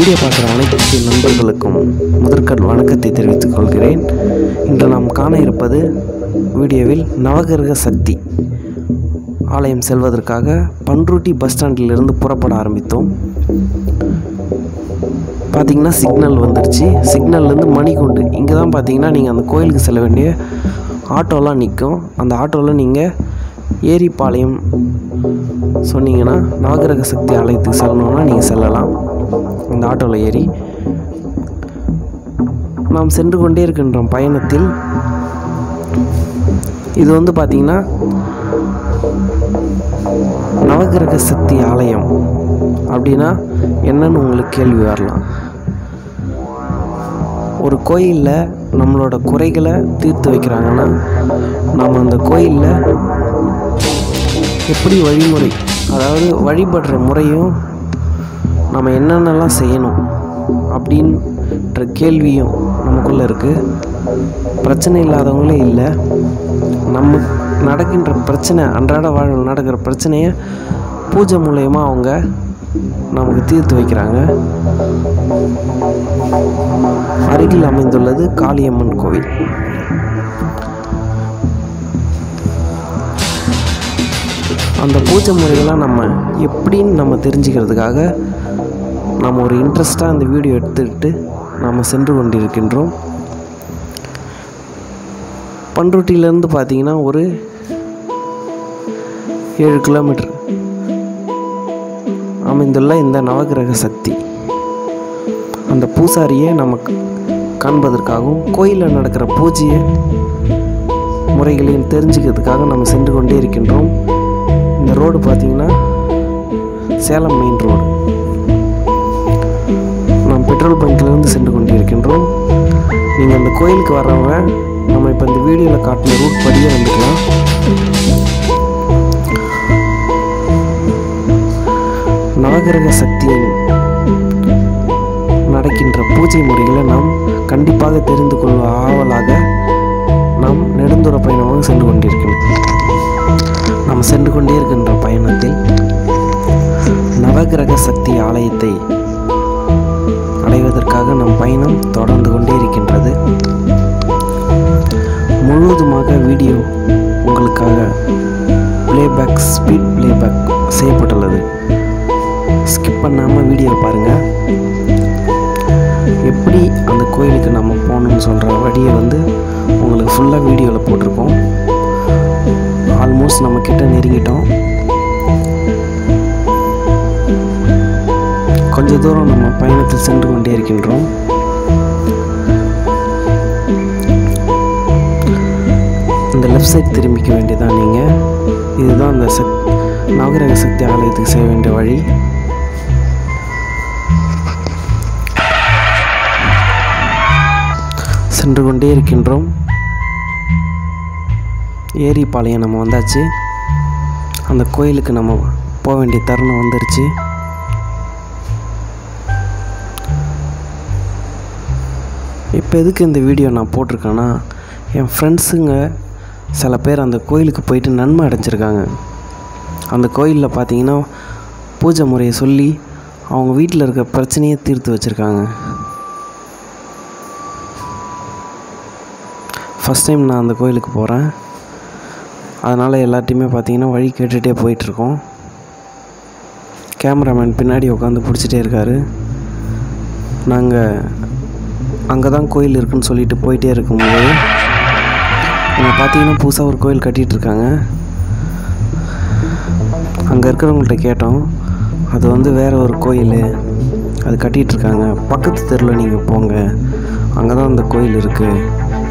Video பார்க்குற அனைத்து நண்பர்களுக்கும் முதற்கண் வணக்கத்தை தெரிவித்துக் கொள்கிறேன். இன்று நாம் காண இருப்பது வீடியோவில் நவகிரக சக்தி. ஆலயம் செல்வதற்காக பன்ருட்டி பஸ் ஸ்டாண்டிலிருந்து புறப்பட ஆரம்பித்தோம். பார்த்தீங்கன்னா சிக்னல் வந்துடுச்சு சிக்னல்லேருந்து மணிக்குண்டு இங்கே தான் பார்த்தீங்கன்னா நீங்கள் அந்த கோயிலுக்கு செல்ல வேண்டிய ஆட்டோலாம் நிற்கும். அந்த ஆட்டோவில் நீங்கள் ஏரிப்பாளையம் சொன்னீங்கன்னா நவகிரக சக்தி ஆலயத்துக்கு செல்லணும்னா நீங்கள் செல்லலாம். இந்த ஆட்டோவில் ஏறி நாம் சென்று கொண்டே இருக்கின்றோம் பயணத்தில். இது வந்து பார்த்திங்கன்னா நவகிரக சக்தி ஆலயம். அப்படின்னா என்னன்னு உங்களுக்கு கேள்வி வரலாம். ஒரு கோயிலில் நம்மளோட குறைகளை தீர்த்து வைக்கிறாங்கன்னா நம்ம அந்த கோயிலில் எப்படி வழிமுறை அதாவது வழிபடுற முறையும் நம்ம என்னென்னலாம் செய்யணும் அப்படின்ற கேள்வியும் நமக்குள்ளே இருக்குது பிரச்சனை இல்லாதவங்களே இல்லை. நம்ம நடக்கின்ற பிரச்சனை அன்றாட வாழ்வில் நடக்கிற பிரச்சனையை பூஜை மூலயமா அவங்க நமக்கு தீர்த்து வைக்கிறாங்க. அருகில் அமைந்துள்ளது காளியம்மன் கோவில். அந்த பூஜை முறைகள்லாம் நம்ம எப்படின்னு நம்ம தெரிஞ்சுக்கிறதுக்காக நம்ம ஒரு இன்ட்ரெஸ்ட்டாக அந்த வீடியோ எடுத்துக்கிட்டு நாம் சென்று கொண்டிருக்கின்றோம். பண்ருட்டியிலேருந்து பார்த்தீங்கன்னா ஒரு ஏழு கிலோமீட்டர் அமைந்துள்ள இந்த நவகிரக சக்தி. அந்த பூசாரியை நமக்கு காண்பதற்காகவும் கோயிலில் நடக்கிற பூஜையை முறைகளையும் தெரிஞ்சுக்கிறதுக்காக நம்ம சென்று கொண்டே இருக்கின்றோம். இந்த ரோடு பார்த்தீங்கன்னா சேலம் மெயின் ரோடு நாம் பெட்ரோல் பங்க்லேருந்து சென்று கொண்டிருக்கின்றோம். நீங்கள் அந்த கோயிலுக்கு வர்றவங்க நம்ம இப்போ இந்த வீடியோவில் காட்டின ரூட் படியே வந்துக்கலாம். நாகரக சக்தியின் நடக்கின்ற பூஜை முறைகளை நாம் கண்டிப்பாக தெரிந்து கொள்வ ஆவலாக நாம் நெடுந்துற பயணமாக சென்று கொண்டிருக்கிறோம். நாம் சென்று கொண்டே இருக்கின்ற பயணத்தில் நவகிரக சக்தி ஆலயத்தை அடைவதற்காக நம் பயணம் தொடர்ந்து கொண்டே இருக்கின்றது முழுவதுமாக வீடியோ உங்களுக்காக பிளேபேக் ஸ்பீட் பிளேபேக் செய்யப்பட்டுள்ளது. ஸ்கிப் பண்ணாமல் வீடியோ பாருங்கள் எப்படி அந்த கோயிலுக்கு நம்ம போகணும்னு சொல்கிற வழியை வந்து உங்களுக்கு ஃபுல்லாக வீடியோவில் போட்டு ஆல்மோஸ்ட் நம்ம கிட்ட நெருங்கிட்டோம். கொஞ்ச தூரம் நம்ம பயணத்தில் சென்று கொண்டே இருக்கின்றோம். இந்த லெஃப்ட் சைட் திரும்பிக்க வேண்டியதான் நீங்கள் இதுதான் அந்த சக் நவகிரக சக்தி ஆலயத்துக்கு செய்ய வேண்டிய வழி. சென்று கொண்டே இருக்கின்றோம். ஏரிப்பாளையம் நம்ம வந்தாச்சு. அந்த கோயிலுக்கு நம்ம போக வேண்டிய தருணம் வந்துருச்சு. இப்போ எதுக்கு இந்த வீடியோ நான் போட்டிருக்கேன்னா என் ஃப்ரெண்ட்ஸுங்க சில பேர் அந்த கோயிலுக்கு போயிட்டு நன்மை அடைஞ்சிருக்காங்க. அந்த கோயிலில் பார்த்தீங்கன்னா பூஜை முறையை சொல்லி அவங்க வீட்டில் இருக்க பிரச்சனையை தீர்த்து வச்சுருக்காங்க. ஃபஸ்ட் டைம் நான் அந்த கோயிலுக்கு போகிறேன் அதனால் எல்லாத்தையுமே பார்த்தீங்கன்னா வழி கேட்டுகிட்டே போயிட்டுருக்கோம். கேமராமேன் பின்னாடி உட்காந்து பிடிச்சிட்டே இருக்கார். நாங்கள் அங்கே தான் கோயில் இருக்குன்னு சொல்லிட்டு போயிட்டே இருக்கும்போது அங்கே பார்த்தீங்கன்னா புதுசாக ஒரு கோயில் கட்டிகிட்டு இருக்காங்க அங்கே இருக்கிறவங்கள்ட்ட கேட்டோம். அது வந்து வேறு ஒரு கோயில். அது கட்டிகிட்டு இருக்காங்க பக்கத்து தெருவில் நீங்கள் போங்க. அங்கே தான் அந்த கோயில் இருக்குது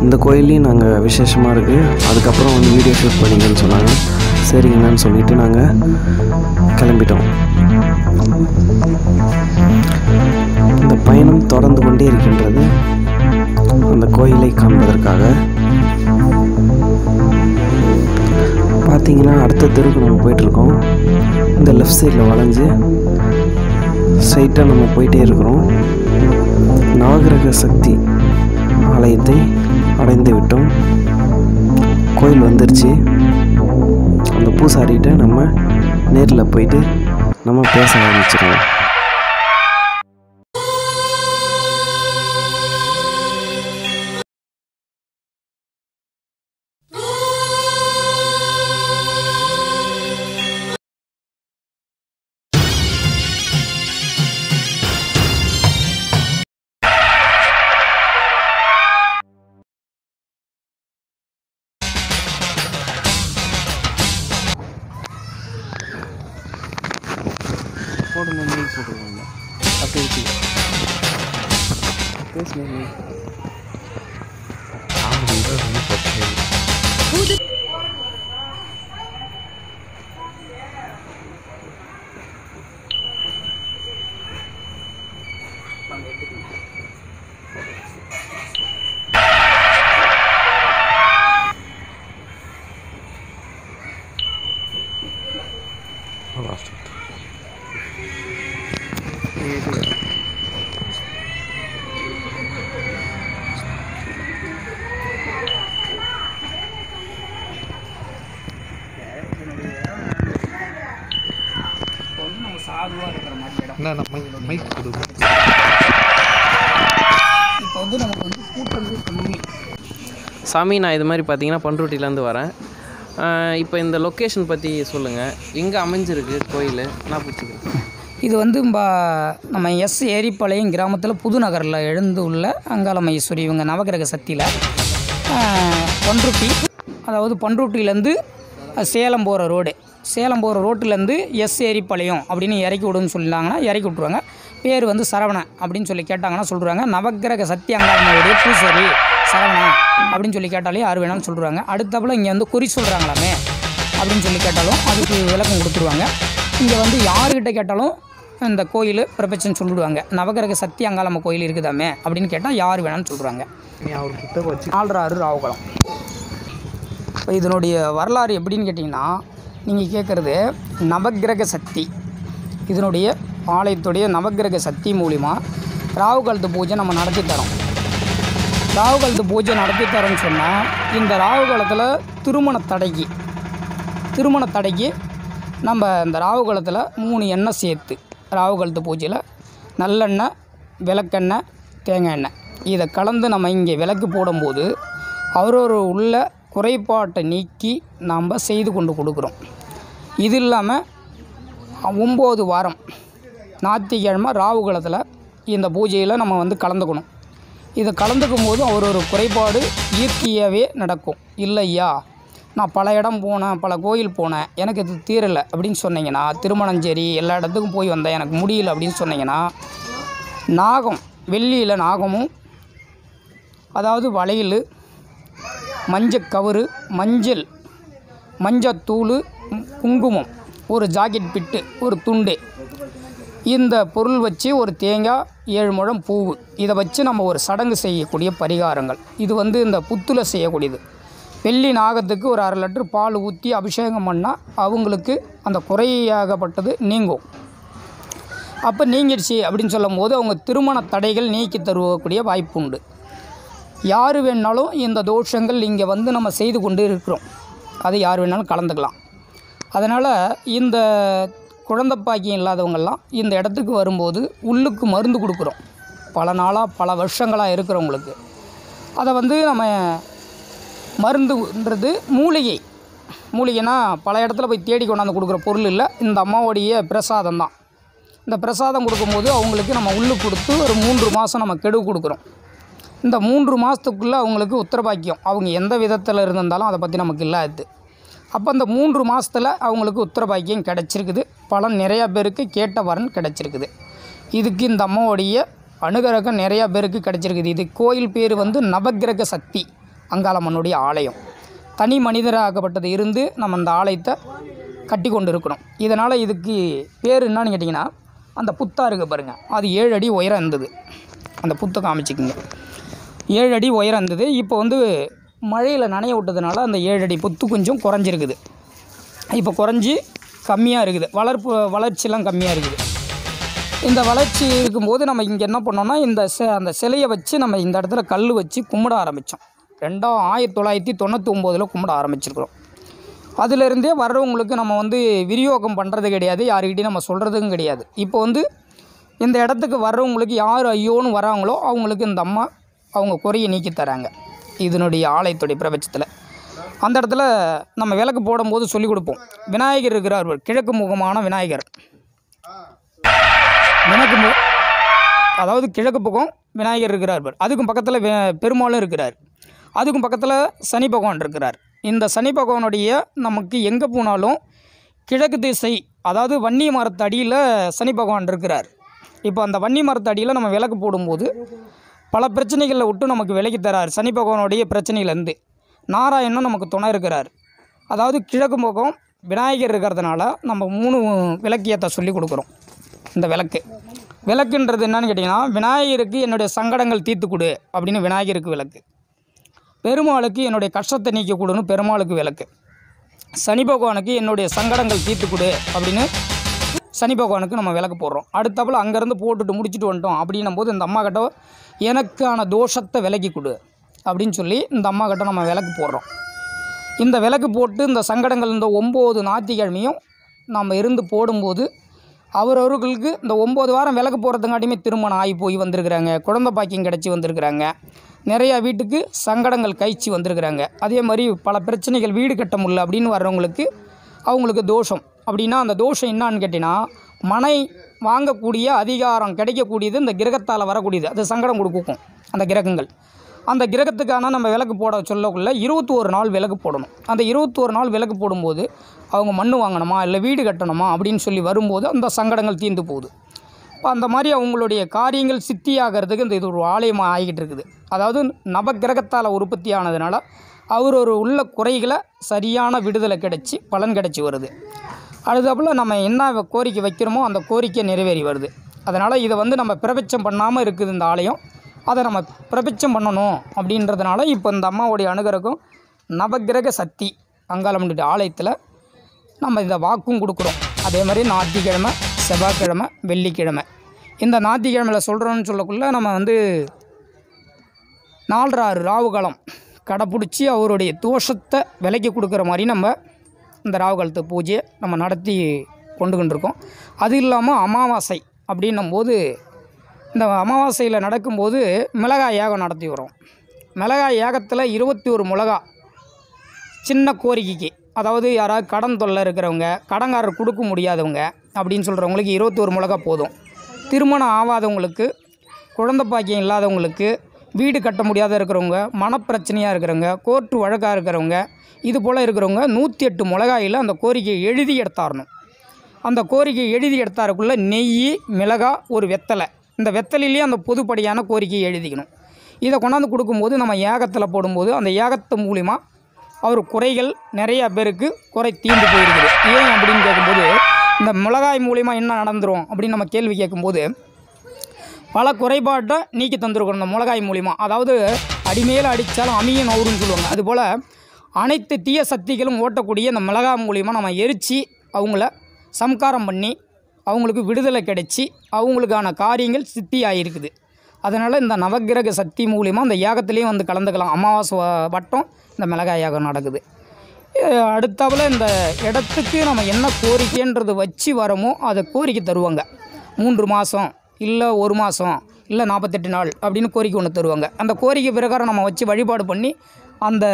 இந்த கோயிலையும் நாங்கள் விசேஷமாக இருக்குது அதுக்கப்புறம் வந்து வீடியோ ஷூட் பண்ணிங்கன்னு சொன்னாங்க. சரிங்கன்னு சொல்லிட்டு நாங்கள் கிளம்பிட்டோம். இந்த பயணம் தொடர்ந்து கொண்டே இருக்கின்றது. அந்த கோயிலை காண்பதற்காக. பார்த்தீங்கன்னா அடுத்த தெருவுக்கு நம்ம போயிட்டுருக்கோம். இந்த லெஃப்ட் சைடில் வளைஞ்சு ஸ்ட்ரைட்டாக நம்ம போயிட்டே இருக்கிறோம். நவகிரக சக்தி. வந்துருச்சு. அந்த பூசாரிகிட்ட நம்ம நேரில் போயிட்டு நம்ம பேச ஆரம்பிச்சிருவோம். பேசிக்க பேசுங்க இப்போ வந்து நம்ம சாதுவாக இருக்கிற மாதிரி இடம் என்ன மைக் மைக் கொடுங்க இப்போ வந்து நமக்கு வந்து கூட்டம் கம்மி. சாமி நான் இது மாதிரி பார்த்தீங்கன்னா பண்ருட்டிலேருந்து வரேன். இப்போ இந்த லொக்கேஷன் பற்றி சொல்லுங்கள் எங்கே அமைஞ்சிருக்கு கோயில்? நான் பிடிச்சிக்கிறேன் இது வந்து நம்ம எஸ் ஏரிப்பாளையம் கிராமத்தில் புதுநகரில் எழுந்து உள்ள அங்காளமையஸ்வரி இவங்க நவகிரக சக்தியில் பண்ருட்டி. அதாவது பண்ருட்டியிலேருந்து சேலம் போகிற ரோடு. சேலம் போகிற ரோட்டிலேருந்து எஸ் ஏரிப்பாளையம் அப்படின்னு இறக்கி விடுன்னு சொல்லிட்டாங்கன்னா இறக்கி விட்ருவாங்க பேர் வந்து சரவணன் அப்படின்னு சொல்லி கேட்டாங்கன்னா சொல்கிறாங்க நவகிரக சக்தி அங்காளமையுடைய பூசரி சரவணன் அப்படின்னு சொல்லி கேட்டாலே யார் வேணாலும் சொல்கிறாங்க அடுத்தப்பல இங்கே வந்து குறி சொல்கிறாங்களாமே அப்படின்னு சொல்லி கேட்டாலும் அதுக்கு விளக்கம் கொடுத்துருவாங்க. இங்கே வந்து யாருக்கிட்ட கேட்டாலும் இந்த கோயில் பிரபச்சன் சொல்லிடுவாங்க. நவகிரக சக்தி அங்காளம்ம கோயில் இருக்குதாமே அப்படின்னு கேட்டால் யார் வேணாலும் சொல்கிறாங்க அவர் கிட்ட வச்சு ஆள்றாரு ராவுகளம் இப்போ இதனுடைய வரலாறு எப்படின்னு கேட்டிங்கன்னா நீங்கள் கேட்குறது நவக்கிரக சக்தி. இதனுடைய ஆலயத்துடைய நவக்கிரக சக்தி மூலிமா ராகு காலத்து பூஜை நம்ம நடத்தி தரோம். ராகுகாலத்து பூஜை நடத்தி தரோம்னு சொன்னால் இந்த ராகு காலத்தில் திருமண தடைக்கு திருமண தடைக்கு நம்ம இந்த ராகு காலத்தில் மூணு எண்ணெய் சேர்த்து ராகு காலத்து பூஜையில் நல்லெண்ணெய் விளக்கெண்ணெய் தேங்காய் எண்ணெய். இதை கலந்து நம்ம இங்கே விளக்கு போடும்போது அவரவர் உள்ள குறைபாட்டை நீக்கி நாம் செய்து கொண்டு கொடுக்குறோம். இது இல்லாமல் ஒம்பது வாரம் ஞாயிற்றுக்கிழமை ராகு காலத்தில் இந்த பூஜையில் நம்ம வந்து கலந்துக்கணும். இதை கலந்துக்கும் போது அவர் ஒரு குறைபாடு இயற்கையாகவே நடக்கும். இல்லையா? நான் பல இடம் போனேன் பல கோயில் போனேன் எனக்கு இது தீரலை அப்படின்னு சொன்னீங்கன்னா திருமணம் சரி எல்லா இடத்துக்கும் போய் வந்தேன் எனக்கு முடியல அப்படின்னு சொன்னீங்கன்னா நாகம் வெள்ளியில் நாகமும் அதாவது வளையல் மஞ்சக்கவுறு மஞ்சள் மஞ்சத்தூள் குங்குமம் ஒரு ஜாக்கெட் பிட்டு ஒரு துண்டு இந்த பொருள் வச்சு ஒரு தேங்காய் ஏழு முழம் பூவு. இதை வச்சு நம்ம ஒரு சடங்கு செய்யக்கூடிய பரிகாரங்கள். இது வந்து இந்த புத்துல செய்யக்கூடியது. வெள்ளி நாகத்துக்கு ஒரு அரை லிட்டர் பால் ஊற்றி அபிஷேகம் பண்ணால் அவங்களுக்கு அந்த குறையாகப்பட்டது நீங்கும். அப்போ நீங்கிடுச்சு அப்படின்னு சொல்லும் போது அவங்க திருமண தடைகள் நீக்கி தருவக்கூடிய வாய்ப்பு உண்டு யார் வேணாலும் இந்த தோஷங்கள் இங்கே வந்து நம்ம செய்து கொண்டு இருக்கிறோம் அது யார் வேணாலும் கலந்துக்கலாம். அதனால் இந்த குழந்த பாக்கியம் இல்லாதவங்கெல்லாம் இந்த இடத்துக்கு வரும்போது உள்ளுக்கு மருந்து கொடுக்குறோம். பல நாளாக பல வருஷங்களாக இருக்கிறவங்களுக்கு அதை வந்து நம்ம மருந்துன்றது மூலிகை. மூலிகைனா பல இடத்துல போய் தேடி கொண்டாந்து கொடுக்குற பொருள் இல்லை. இந்த அம்மாவுடைய பிரசாதம் தான். இந்த பிரசாதம் கொடுக்கும்போது அவங்களுக்கு நம்ம உள்ளு கொடுத்து ஒரு மூன்று மாதம் நம்ம கெடு கொடுக்குறோம். இந்த மூன்று மாதத்துக்குள்ளே அவங்களுக்கு உத்தரபாக்கியம். அவங்க எந்த விதத்தில் இருந்திருந்தாலும் அதை பற்றி நமக்கு இல்லாது. அப்போ அந்த மூன்று மாதத்தில் அவங்களுக்கு உத்தரபாக்கியம் கிடச்சிருக்குது. பலன் நிறையா பேருக்கு கேட்ட வரன் கிடச்சிருக்குது. இதுக்கு இந்த அம்மாவுடைய அனுகிரகம் நிறையா பேருக்கு கிடச்சிருக்குது. இது கோயில் பேர் வந்து நவக்கிரக சக்தி அங்காளம்மனுடைய ஆலயம். தனி மனிதராகப்பட்டது இருந்து நம்ம அந்த ஆலயத்தை கட்டி கொண்டு இருக்கணும் இதனால் இதுக்கு பேர் என்னன்னு கேட்டிங்கன்னா அந்த புத்தா இருக்குது பாருங்கள் அது ஏழு அடி உயரம் இருந்தது. அந்த புத்தை காமிச்சிக்கிங்க. ஏழு அடி உயரம் இருந்தது. இப்போ வந்து மழையில் நனைய விட்டதுனால அந்த ஏழு அடி புத்து கொஞ்சம் குறைஞ்சிருக்குது. இப்போ குறைஞ்சி கம்மியாக இருக்குது. வளர்ப்பு வளர்ச்சிலாம் கம்மியாக இருக்குது. இந்த வளர்ச்சி இருக்கும்போது நம்ம இங்கே என்ன பண்ணோம்னா இந்த அந்த சிலையை வச்சு நம்ம இந்த இடத்துல கல் வச்சு கும்பிட ஆரம்பித்தோம் ரெண்டாம் ஆயிரத்தி தொள்ளாயிரத்தி தொண்ணூற்றி ஒம்போதில் கும்பிட ஆரம்பிச்சிருக்கிறோம். அதிலிருந்தே வர்றவங்களுக்கு நம்ம வந்து விநியோகம் பண்ணுறது கிடையாது. யாருக்கிட்டையும் நம்ம சொல்கிறதுக்கும் கிடையாது. இப்போ வந்து இந்த இடத்துக்கு வர்றவங்களுக்கு யார் ஐயோன்னு வராங்களோ அவங்களுக்கு இந்த அம்மா அவங்க குறையை நீக்கி தராங்க. இதனுடைய ஆலயத்துடைய பிரபஞ்சத்தில். அந்த இடத்துல நம்ம விளக்கு போடும்போது சொல்லிக் கொடுப்போம். விநாயகர் இருக்கிறார் கிழக்கு முகமான விநாயகர். விளக்கு மு அதாவது கிழக்கு பக்கம் விநாயகர் இருக்கிறார் அதுக்கும் பக்கத்தில் பெருமாளும் இருக்கிறார். அதுக்கும் பக்கத்தில் சனி பகவான் இருக்கிறார். இந்த சனி பகவானுடைய நமக்கு எங்கே போனாலும் கிழக்கு திசை அதாவது வன்னி மரத்து அடியில் சனி பகவான் இருக்கிறார். இப்போ அந்த வன்னி மரத்தடியில் நம்ம விளக்கு போடும்போது பல பிரச்சனைகளில் விட்டு நமக்கு விலக்கி தரார். சனி பகவானுடைய பிரச்சனையிலேருந்து. நாராயணன் நமக்கு துணை இருக்கிறார். அதாவது கிழக்கு முகம் விநாயகர் இருக்கிறதுனால நம்ம மூணு விளக்கியத்தை சொல்லி கொடுக்குறோம். இந்த விளக்கு. விளக்குன்றது என்னன்னு கேட்டிங்கன்னா விநாயகருக்கு என்னுடைய சங்கடங்கள் தீர்த்து கொடு அப்படின்னு விநாயகருக்கு விளக்கு. பெருமாளுக்கு என்னுடைய கஷ்டத்தை நீக்கக்கூடுன்னு பெருமாளுக்கு விளக்கு. சனி பகவானுக்கு என்னுடைய சங்கடங்கள் தீர்த்து கொடு அப்படின்னு சனி பகவானுக்கு நம்ம விளக்கு போடுறோம். அடுத்தப்பில் அங்கேருந்து போட்டுட்டு முடிச்சுட்டு வந்துட்டோம் அப்படின்னும் போது இந்த அம்மா கிட்ட எனக்கான தோஷத்தை விலக்கி கொடு அப்படின்னு சொல்லி இந்த அம்மா கிட்ட நம்ம விளக்கு போடுறோம். இந்த விளக்கு போட்டு இந்த சங்கடங்கள் இந்த ஒம்பது ஞாயிற்றுக்கிழமையும் நம்ம இருந்து போடும்போது அவரவர்களுக்கு இந்த ஒம்பது வாரம் விளக்கு போகிறதுங்காட்டியுமே திருமணம் ஆகி போய் வந்திருக்கிறாங்க. குழந்தை பாக்கியம் கிடச்சி வந்திருக்கிறாங்க. நிறையா வீட்டுக்கு சங்கடங்கள் கழிச்சு வந்திருக்கிறாங்க. அதே மாதிரி பல பிரச்சனைகள் வீடு கட்ட முடியல அப்படின்னு வர்றவங்களுக்கு அவங்களுக்கு தோஷம். அப்படின்னா அந்த தோஷம் என்னான்னு கேட்டிங்கன்னா மனை வாங்கக்கூடிய அதிகாரம் கிடைக்கக்கூடியது இந்த கிரகத்தால் வரக்கூடியது. அது சங்கடம் கொடுக்கும் அந்த கிரகங்கள். அந்த கிரகத்துக்கான நம்ம விளக்கு போட சொல்லக்குள்ள இருபத்தோரு நாள் விளக்கு போடணும். அந்த இருபத்தோரு நாள் விளக்கு போடும்போது அவங்க மண் வாங்கணுமா இல்லை வீடு கட்டணுமா அப்படின்னு சொல்லி வரும்போது அந்த சங்கடங்கள் தீர்ந்து போகுது. இப்போ அந்த மாதிரி அவங்களுடைய காரியங்கள் சித்தியாகிறதுக்கு இந்த இது ஒரு ஆலயமாக ஆகிக்கிட்டு இருக்குது. அதாவது நவக்கிரகத்தால் உற்பத்தி ஆனதுனால அவர் ஒரு உள்ள குறைகளை சரியான விடுதலை கிடச்சி பலன் கிடச்சி வருது. அடுத்தப்பில் நம்ம என்ன கோரிக்கை வைக்கிறோமோ அந்த கோரிக்கை நிறைவேறி வருது. அதனால் இதை வந்து நம்ம பிரபச்சம் பண்ணாமல் இருக்குது இந்த ஆலயம். அதை நம்ம பிரபச்சம் பண்ணணும் அப்படின்றதுனால இப்போ இந்த அம்மாவுடைய அணுகிறக்கும் நவக்கிரக சக்தி அங்காளம்மனுடைய ஆலயத்தில் நம்ம இந்த வாக்கும் கொடுக்குறோம். அதே மாதிரி ஞாயிற்றுக்கிழமை செவ்வாய்க்கிழமை வெள்ளிக்கிழமை. இந்த ஞாயிற்றுக்கிழமையில் சொல்கிறோன்னு சொல்லக்குள்ளே நம்ம வந்து நாலு ஆறு ராவுகாலம் கடைப்பிடிச்சி அவருடைய தோஷத்தை விலைக்கு கொடுக்குற மாதிரி நம்ம இந்த ராகு காலத்து பூஜையை நம்ம நடத்தி கொண்டு கொண்டிருக்கோம் அது இல்லாமல் அமாவாசை அப்படின்னும்போது இந்த அமாவாசையில் நடக்கும்போது மிளகாய் யாகம் நடத்தி வரோம் மிளகாய் யாகத்தில் இருபத்தி ஒரு மிளகா சின்ன கோரிக்கைக்கு அதாவது யாராவது கடன் தொல்லை இருக்கிறவங்க கடங்காரர் கொடுக்க முடியாதவங்க அப்படின்னு சொல்கிறவங்களுக்கு இருபத்தி ஒரு மிளகா போதும். திருமணம் ஆகாதவங்களுக்கு குழந்த பாக்கியம் இல்லாதவங்களுக்கு வீடு கட்ட முடியாத இருக்கிறவங்க மனப்பிரச்சனையாக இருக்கிறவங்க கோர்ட்டு வழக்காக இருக்கிறவங்க இது போல் இருக்கிறவங்க நூற்றி எட்டு மிளகாயில் அந்த கோரிக்கையை எழுதி எடுத்தாரணும். அந்த கோரிக்கையை எழுதி எடுத்தாருக்குள்ளே நெய் மிளகா ஒரு வெத்தலை. இந்த வெத்தலையிலேயே அந்த பொதுப்படியான கோரிக்கையை எழுதிக்கணும். இதை கொண்டாந்து கொடுக்கும்போது நம்ம ஏகத்தில் போடும்போது அந்த ஏகத்து மூலிமா அவர் குறைகள் நிறையா பேருக்கு குறை தீர்ந்து போயிருக்குது. ஏன் அப்படின்னு கேட்கும்போது இந்த மிளகாய் மூலிமா என்ன நடந்துரும் அப்படின்னு நம்ம கேள்வி கேட்கும்போது பல குறைபாட்டை நீக்கி தந்திருக்கணும் இந்த மிளகாய் மூலிமா அதாவது அடிமையில் அடித்தாலும் அமியும் நவுறுன்னு சொல்லுவாங்க. அதுபோல் அனைத்து தீய சக்திகளும் ஓட்டக்கூடிய இந்த மிளகாய் மூலியமாக நம்ம எரித்து அவங்கள சம்காரம் பண்ணி அவங்களுக்கு விடுதலை கிடைச்சி அவங்களுக்கான காரியங்கள் சித்தி ஆகிருக்குது அதனால் இந்த நவக்கிரக சக்தி மூலிமா அந்த யாகத்துலேயும் வந்து கலந்துக்கலாம். அமாவாசை வட்டம் இந்த மிளகாய் யாகம் நடக்குது. அடுத்தாப்பில் இந்த இடத்துக்கு நம்ம என்ன கோரிக்கைன்றது வச்சு வரோமோ அதை கோரிக்கை தருவாங்க. மூன்று மாதம் இல்லை ஒரு மாதம் இல்லை நாற்பத்தெட்டு நாள் அப்படின்னு கோரிக்கை ஒன்று தருவாங்க. அந்த கோரிக்கை பிரகாரம் நம்ம வச்சு வழிபாடு பண்ணி அந்த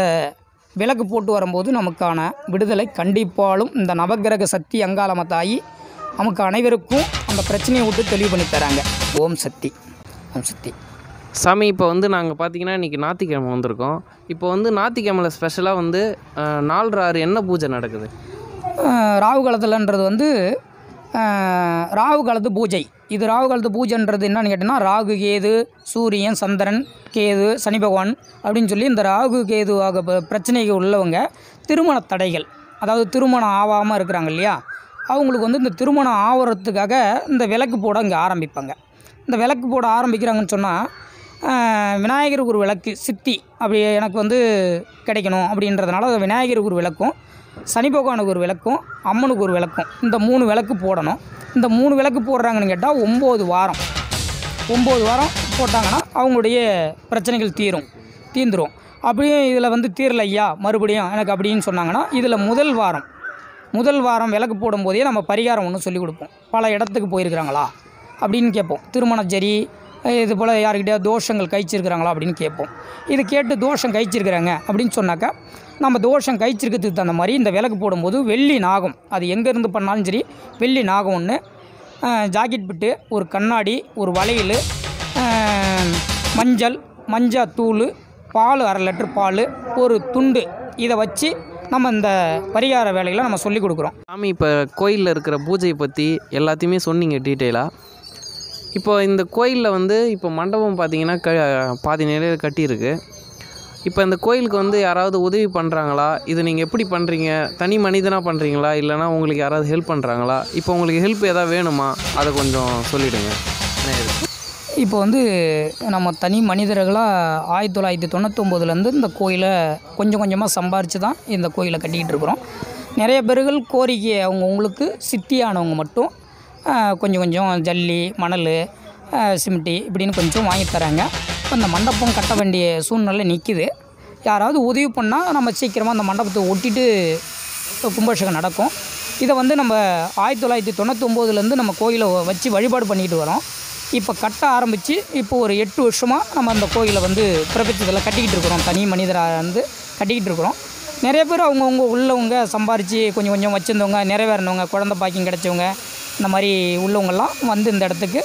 விளக்கு போட்டு வரும்போது நமக்கான விடுதலை கண்டிப்பாலும் இந்த நவக்கிரக சக்தி அங்காளம தாயி நமக்கு அனைவருக்கும் அந்த பிரச்சனையை விட்டு தெளிவு பண்ணி தராங்க. ஓம் சக்தி. ஓம் சக்தி. சாமி இப்போ வந்து நாங்கள் பார்த்தீங்கன்னா இன்றைக்கி ஞாயிற்றுக்கிழமை வந்திருக்கோம். இப்போ வந்து ஞாயிற்றுக்கிழமையில் ஸ்பெஷலாக வந்து நாலரை ஆறு என்ன பூஜை நடக்குது? ராகு காலத்தில்ன்றது வந்து ராகு காலத்து பூஜை. இது ராகு காலத்து பூஜைன்றது என்னன்னு கேட்டிங்கன்னா ராகு கேது சூரியன் சந்திரன் கேது சனி பகவான் அப்படின்னு சொல்லி இந்த ராகு கேது ஆக ப- பிரச்சனைகள் உள்ளவங்க திருமண தடைகள். அதாவது திருமணம் ஆகாமல் இருக்கிறாங்க இல்லையா? அவங்களுக்கு வந்து இந்த திருமணம் ஆகிறதுக்காக இந்த விளக்கு போட இங்கே ஆரம்பிப்பாங்க. இந்த விளக்கு போட ஆரம்பிக்கிறாங்கன்னு சொன்னால் விநாயகருக்கு ஒரு விளக்கு சித்தி அப்படி எனக்கு வந்து கிடைக்கணும் அப்படின்றதுனால விநாயகருக்கு ஒரு விளக்கும் சனி பகவானுக்கு ஒரு விளக்கும் அம்மனுக்கு ஒரு விளக்கும். இந்த மூணு விளக்கு போடணும். இந்த மூணு விளக்கு போடுறாங்கன்னு கேட்டால் ஒம்பது வாரம். ஒம்பது வாரம் போட்டாங்கன்னா அவங்களுடைய பிரச்சனைகள் தீரும் தீந்துடும் அப்படியே இதில் வந்து தீரல ஐயா மறுபடியும் எனக்கு அப்படின்னு சொன்னாங்கன்னா இதில் முதல் வாரம் முதல் வாரம் விளக்கு போடும்போதே நம்ம பரிகாரம் ஒன்று சொல்லிக் கொடுப்போம். பல இடத்துக்கு போயிருக்கிறாங்களா? அப்படின்னு கேட்போம். திருமணச்சரி இது போல் யாருக்கிட்டே தோஷங்கள் கழிச்சிருக்கிறாங்களா அப்படின்னு கேட்போம். இது கேட்டு தோஷம் கழிச்சிருக்கிறாங்க அப்படின்னு சொன்னாக்கா நம்ம தோஷம் கழிச்சிருக்கிறதுக்கு தகுந்த மாதிரி இந்த விளக்கு போடும்போது வெள்ளி நாகம் அது எங்கேருந்து பண்ணாலும் சரி வெள்ளி நாகம் ஒன்று ஜாக்கெட் பிட்டு ஒரு கண்ணாடி ஒரு வளையல் மஞ்சள் மஞ்சள் தூள் பால் அரை லிட்டர் பால் ஒரு துண்டு. இதை வச்சு நம்ம இந்த பரிகார வேலைகளை நம்ம சொல்லி கொடுக்குறோம். சாமி இப்போ கோயிலில் இருக்கிற பூஜையை பற்றி எல்லாத்தையுமே சொன்னீங்க டீட்டெயிலாக இப்போ இந்த கோயிலில் வந்து இப்போ மண்டபம் பார்த்தீங்கன்னா க பாதி நிலையில் கட்டியிருக்கு. இப்போ இந்த கோயிலுக்கு வந்து யாராவது உதவி பண்ணுறாங்களா இது நீங்கள் எப்படி பண்ணுறீங்க தனி மனிதனாக பண்ணுறீங்களா இல்லைனா உங்களுக்கு யாராவது ஹெல்ப் பண்ணுறாங்களா இப்போ உங்களுக்கு ஹெல்ப் எதாவது வேணுமா? அதை கொஞ்சம் சொல்லிவிடுங்க இப்போ வந்து நம்ம தனி மனிதர்களாக ஆயிரத்தி தொள்ளாயிரத்தி தொண்ணூத்தொம்போதுலேருந்து இந்த கோயிலை கொஞ்சம் கொஞ்சமாக சம்பாரித்து தான் இந்த கோயிலை கட்டிக்கிட்டு இருக்கிறோம். நிறைய பேர்கள் கோரிக்கை அவங்கவுங்களுக்கு சித்தியானவங்க மட்டும் கொஞ்சம் கொஞ்சம் ஜல்லி மணல் சிமிட்டி சிமெண்டி இப்படின்னு கொஞ்சம் வாங்கி தராங்க. இப்போ இந்த மண்டபம் கட்ட வேண்டிய சூழ்நிலை நிற்கிது யாராவது உதவி பண்ணால் நம்ம சீக்கிரமாக அந்த மண்டபத்தை ஒட்டிட்டு கும்பாஷகம் நடக்கும். இதை வந்து நம்ம ஆயிரத்தி தொள்ளாயிரத்தி தொண்ணூத்தொம்போதுலேருந்து நம்ம கோயிலை வச்சு வழிபாடு பண்ணிக்கிட்டு வரோம். இப்போ கட்ட ஆரம்பித்து இப்போ ஒரு எட்டு வருஷமாக நம்ம அந்த கோயிலை வந்து பிரபஞ்சத்தில் கட்டிக்கிட்டு இருக்கிறோம். தனி மனிதராக வந்து கட்டிக்கிட்டு இருக்கிறோம். நிறைய பேர் அவங்கவுங்க உள்ளவங்க சம்பாரித்து கொஞ்சம் கொஞ்சம் வச்சுருந்தவங்க நிறைவேறினவங்க குழந்த பாக்கியம் கிடைச்சவங்க இந்த மாதிரி உள்ளவங்கள்லாம் வந்து இந்த இடத்துக்கு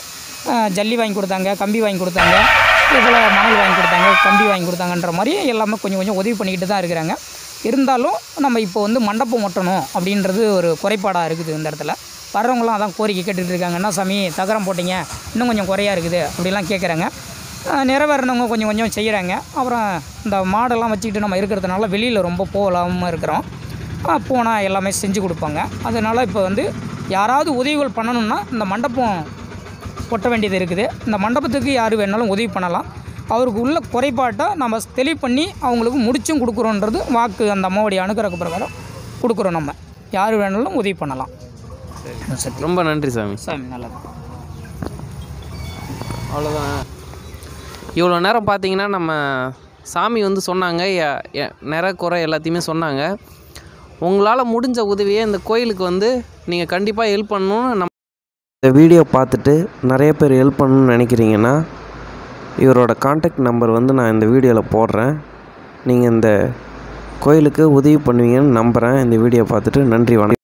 ஜல்லி வாங்கி கொடுத்தாங்க கம்பி வாங்கி கொடுத்தாங்க இதில் மணல் வாங்கி கொடுத்தாங்க கம்பி வாங்கி கொடுத்தாங்கன்ற மாதிரி எல்லாமே கொஞ்சம் கொஞ்சம் உதவி பண்ணிக்கிட்டு தான் இருக்கிறாங்க. இருந்தாலும் நம்ம இப்போ வந்து மண்டபம் ஒட்டணும் அப்படின்றது ஒரு குறைபாடாக இருக்குது இந்த இடத்துல. வர்றவங்களாம் அதான் கோரிக்கை கேட்டுகிட்டு இருக்காங்க. என்ன சாமி தகரம் போட்டிங்க. இன்னும் கொஞ்சம் குறையாக இருக்குது அப்படிலாம் கேட்குறாங்க நிறைவேறினவங்க கொஞ்சம் கொஞ்சம் செய்கிறாங்க அப்புறம் இந்த மாடெல்லாம் வச்சுக்கிட்டு நம்ம இருக்கிறதுனால வெளியில் ரொம்ப போகலாமல் இருக்கிறோம். போனால் எல்லாமே செஞ்சு கொடுப்பாங்க. அதனால் இப்போ வந்து யாராவது உதவிகள் பண்ணணும்னா இந்த மண்டபம் ஒட்ட வேண்டியது இருக்குது. இந்த மண்டபத்துக்கு யார் வேணாலும் உதவி பண்ணலாம். அவருக்கு உள்ள குறைபாட்டை நம்ம தெளிவு பண்ணி அவங்களுக்கு முடிச்சும் கொடுக்குறோன்றது வாக்கு அந்த அம்மாவுடைய அணுகிறக்கு பிரகாரம் கொடுக்குறோம் நம்ம. யார் வேணாலும் உதவி பண்ணலாம். சரி. ரொம்ப நன்றி சாமி. சாமி நல்லது. அவ்வளோதான் இவ்வளோ நேரம் பார்த்தீங்கன்னா நம்ம சாமி வந்து சொன்னாங்க நிறை குறை எல்லாத்தையுமே சொன்னாங்க. உங்களால் முடிஞ்ச உதவியை இந்த கோயிலுக்கு வந்து நீங்கள் கண்டிப்பாக ஹெல்ப் பண்ணணும்னு நம்ம இந்த வீடியோ பார்த்துட்டு நிறைய பேர் ஹெல்ப் பண்ணணும்னு நினைக்கிறீங்கன்னா இவரோட காண்டாக்ட் நம்பர் வந்து நான் இந்த வீடியோவில் போடுறேன். நீங்கள் இந்த கோயிலுக்கு உதவி பண்ணுவீங்கன்னு நம்புகிறேன் இந்த வீடியோ பார்த்துட்டு நன்றி வணக்கம்.